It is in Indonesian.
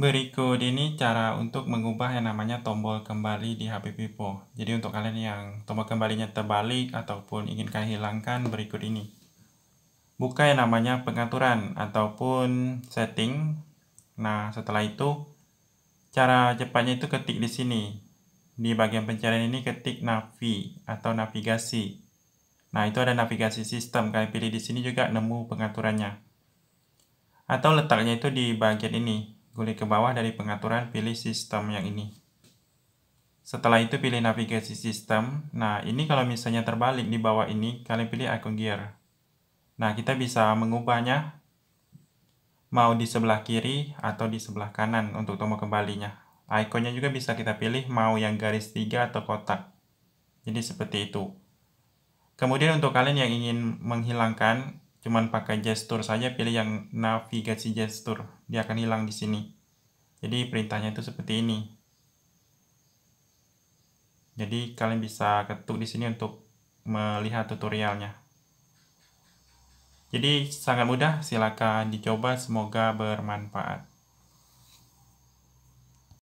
Berikut ini cara untuk mengubah yang namanya tombol kembali di HP Vivo. Jadi untuk kalian yang tombol kembalinya terbalik ataupun ingin kalian hilangkan berikut ini. Buka yang namanya pengaturan ataupun setting. Nah, setelah itu cara cepatnya itu ketik di sini. Di bagian pencarian ini ketik navi atau navigasi. Nah, itu ada navigasi sistem. Kalian pilih di sini juga nemu pengaturannya. Atau letaknya itu di bagian ini Kulik ke bawah dari pengaturan, pilih sistem yang ini. Setelah itu pilih navigasi sistem. Nah, ini kalau misalnya terbalik di bawah ini, kalian pilih icon gear. Nah, kita bisa mengubahnya mau di sebelah kiri atau di sebelah kanan untuk tombol kembalinya. Ikonnya juga bisa kita pilih mau yang garis tiga atau kotak. Jadi seperti itu. Kemudian untuk kalian yang ingin menghilangkan cuman pakai gestur saja pilih yang navigasi gestur. Dia akan hilang di sini. Jadi perintahnya itu seperti ini. Jadi kalian bisa ketuk di sini untuk melihat tutorialnya. Jadi sangat mudah silakan dicoba semoga bermanfaat